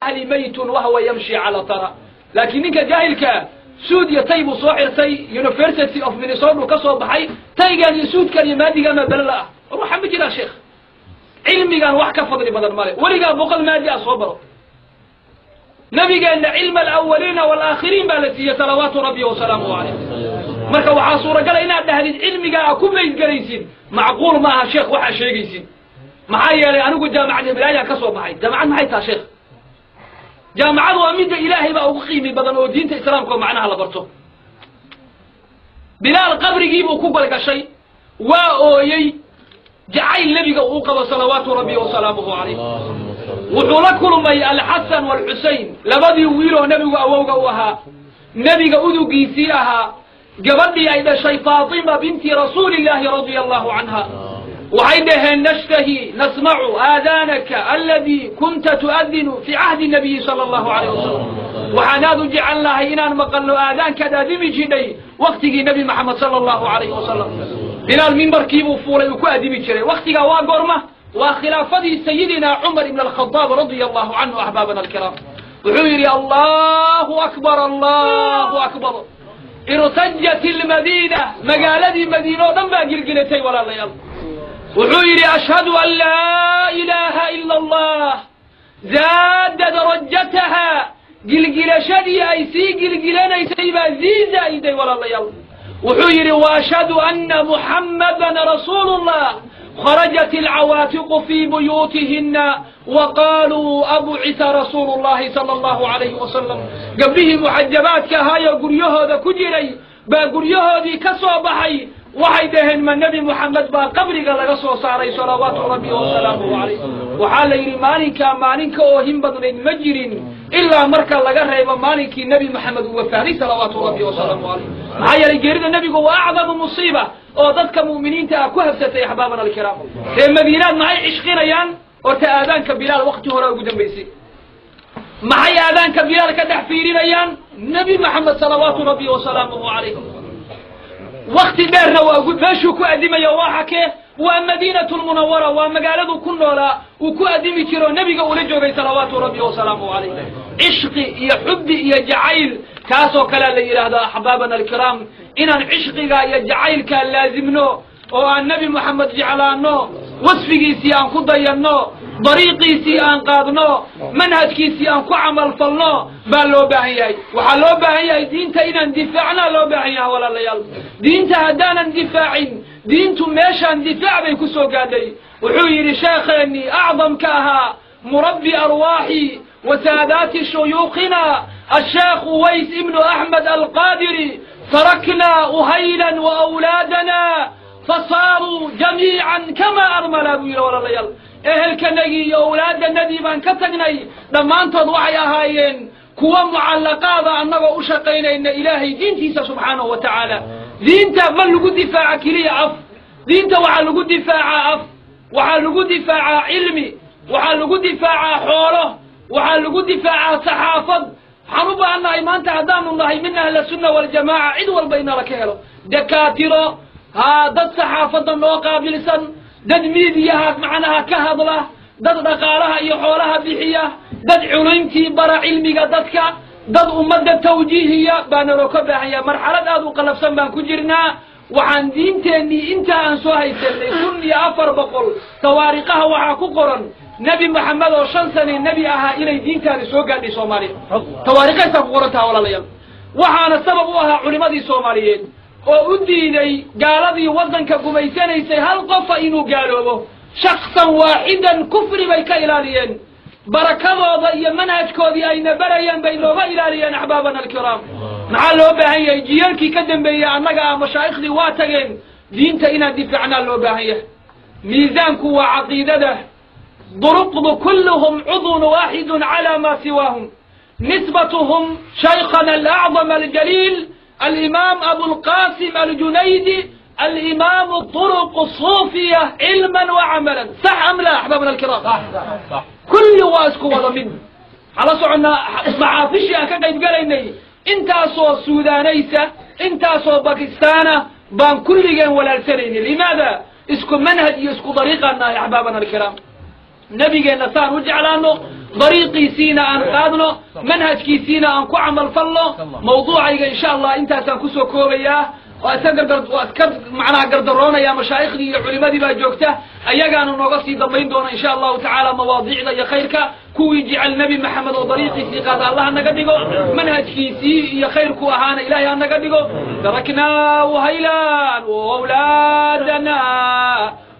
ahli maytun wahwa yamshi cala tara. Laakiin ninka jaahilkaa suud iyo tay buu soo xirtay university of minnesota ka soo baxay taygan iyo suudkan iyo maadigan baa belala ah. War ma jiraa sheekh cilmigan wax ka fadli badan male weligaa boqol maadi ah soo baro. Nabigeenna cilma alawaliina waalaakhiriin baa la siiyey salawaatu rabbi wasalaamuhu calayh marka waxaa suuragala inaad dhahdid cilmigaa a ku maydgelaysid macquul ma aha sheekh waxaa sheegaysid. Maxaa yeelay anigu jaamacad hibraayaan ka soo baxay. Jaamacad maxay taha sheekh jaamacadu waa midda ilaahay baa ugu qiimi badan oo diinta islaamka oo macnaha la barto. Bilaal qabrigiibuu ku galgashay waa ooyey jacayl nebiga uu qabo salawaatu rabbi wasalaamuhu calayh. Wuxuu la kulmay alxasan waalxusein labadii wiiloo nebigu awowga u ahaa. Nebiga udugiisii ahaa gabadhii ay dhashay faatima binti rasuuli illaahi radia allahu canha waxay dhaheen nashtahi nasmacu aadaanaka aladii kunta tu'adinu fi cahdi nabiyi sala allahu alayh wasalam waxaan aad u jecel lahay inaan maqalno aadaankaad aadimi jidhay waktigii nebi maxamed sala allahu alayhi wasalam bilaal mimbarkiibuu fuulay uu ku aadimi jiray waktigaa waa goorma waa khilaafadii sayidina cumar ibn alkhadaab radia allahu canhu axbaabana alkiraam wuxuu yidhi allahu akbar allahu akbar وحيري أشهد أن لا إله إلا الله. زاد درجتها. قلقل شدي أي سي قلقل أنا يسيب زيزة إيدي ولا الله يوم. وحيري وأشهد أن محمدا رسول الله. خرجت العواتق في بيوتهن وقالوا أبعث رسول الله صلى الله عليه وسلم. قبله محجبات كهاي قريه هذا كجري با قريه كسو بحي waxay dhaheen ma nebi moxamed baa qabriga laga soo saaray salawaatu rabbi wasalaamuhu calayh waxaa la yidhi maalinkaa maalinka oo hin badnayd ma jirin ilaa marka laga reebo maalinkii nebi moxamed uu wafaaday salawaatu rabbi wasalaamu calayh maxaa yeelay geerida nebigu waa acdamu musiiba oo dadka mu'miniinta ah ku habsatay axbaabana alkiraam. Ree madiinaad maxay cishqinayaan horta aadaanka bilaal wakti hore ugu dambaysay maxay aadaanka bilaal ka dhex fiirinayaan? Nebi moxamed salawaatu rabbi wasalaamuhu calayh wakti dheerna meeshuu ku adimaya waa xakee waa madiinatu lmunawara waa magaaladu ku noolaa uu ku adimi jiro nebiga ula joogay salawaatu rabbi wasalaamuhu calayh cishqi iyo xubbi iyo jacayl kaasoo kalea la yidhaahdaa axbaabana alkiraam inaan cishqiga iyo jacaylkaa laazimno oo aan nebi moxamed jeclaano wasfigiisii aan ku dayanno dariiqiisii aan qaadno manhajkiisii aan ku camalfalno baa loo baahan yahay waxaa loo baahan yahay diinta inaan difaacnaa loo baahan yahay walaalayaal diinta haddaanan difaacin diintu meeshaan difaac bay ku soo gaadhay wuxuu yidhi sheekheenii acdamka ahaa murabbi arwaaxi wa saadaati shuyuukhina الشيخ ويس ابن أحمد القادري تركنا أهيلا وأولادنا فصاروا جميعا كما أرمل أبو ولا ليال ehelkanagii iyo awlaadanadii baan ka tagnay dhammaantood waxay ahaayeen kuwa mucallaqaada annagoo u shaqaynayna ilaahay diintiisa subxaanahu wa tacaala. Diinta ma lagu difaaca keliya af. Diinta waxaa lagu difaacaa af. Waxaa lagu difaacaa cilmi. Waxaa lagu difaacaa xoolo. Waxaa lagu difaacaa saxaafad. Waxaan u baahannahay maanta haddaanu nahay min ahlisunna waljamaaca cid walba inala ka helo. Dakaatiro. Haa dad saxaafada noo qaabilsan dad miidiyaha macnaha ka hadla dad dhaqaalaha iyo xoolaha bixiya dad culayntii bara cilmiga dadka dad ummadda tawjiihiya baa naloo ka baahan yahay marxalad aad u qalabsan baan ku jirnaa. Waxaan diinteennii intaa aan soo haysanay kun iyo afar boqol. Tawaariikhaha waxaa ku qoran nebi moxamed oo shan sane nebi ahaa inay diintaani soo gaadhay soomaaliya tawaariikhaysaa ku qoran taha walaalayaal. Waxaana sabab u ahaa culimadii soomaaliyeed oo u diiday gaaladii waddanka gumaysanaysay hal qofa inuu gaaloobo. Shaksan waaxidan kufri bay ka ilaaliyeen. Barakadooda iyo manhajkoodii ayna barayeen bay nooga ilaaliyeen axbaabana alkiraam. Maxaa loo baahan yahay? Jiyeelkii ka dambeeyey annaga ah mashaa'ikhdii waa tageen. Diinta inaan difaacnaa loo baahan yahay. Miisaanku waa caqiidada. Duruqdu kulluhum cudun waaxidun calaa maa siwaahum. Nisbatuhum shaykhana alacdama aljaliil الإمام أبو القاسم الجنيدي الإمام الطرق الصوفية علما وعملا. صح أم لا أحبابنا الكرام؟ صح, صح, صح. كل واسكو وضمن على صعنا مع فشي أكا قيب قاليني انتا سو السودانيسة انتا سو باكستانا بان كل جين ولا لماذا؟ اسكو منهج اسكو طريقنا يا أحبابنا الكرام. nebigeenna saan u jeclaano dariiqiisiina aan qaadno manhajkiisiina aan ku camal falno. Mawduucayga insha allah intaasaan ku soo koobayaa. Waa iska gargar waa iska macnaha gardaroonaya mashaayikhdii iyo culimadii baa joogta. Ayagaanu nooga sii dambayn doona insha allahu tacaala mawaadiicda iyo khayrka. Kuwii jecel nebi maxamed oo dariiqiisii qaada allah hanaga dhigo. Manhajkiisii iyo khayrku ahaana ilahay hanaga dhigo. Taraknaahu haylan wawlaadana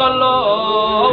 Hello.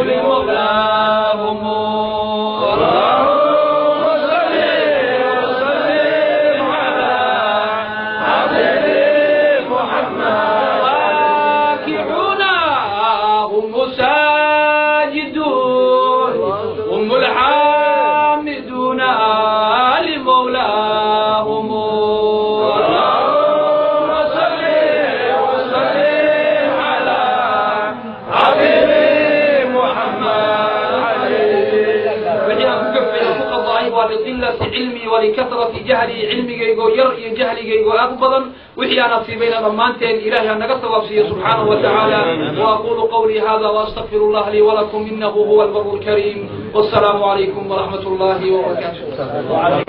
ولقلة علمي ولكثرة جهلي علمي يقول ير جهلي يقول أكبر وحي نصيبين ضمانتين إلهي أن نقص سبحانه وتعالى وأقول قولي هذا وأستغفر الله لي ولكم إنه هو البر الكريم والسلام عليكم ورحمة الله وبركاته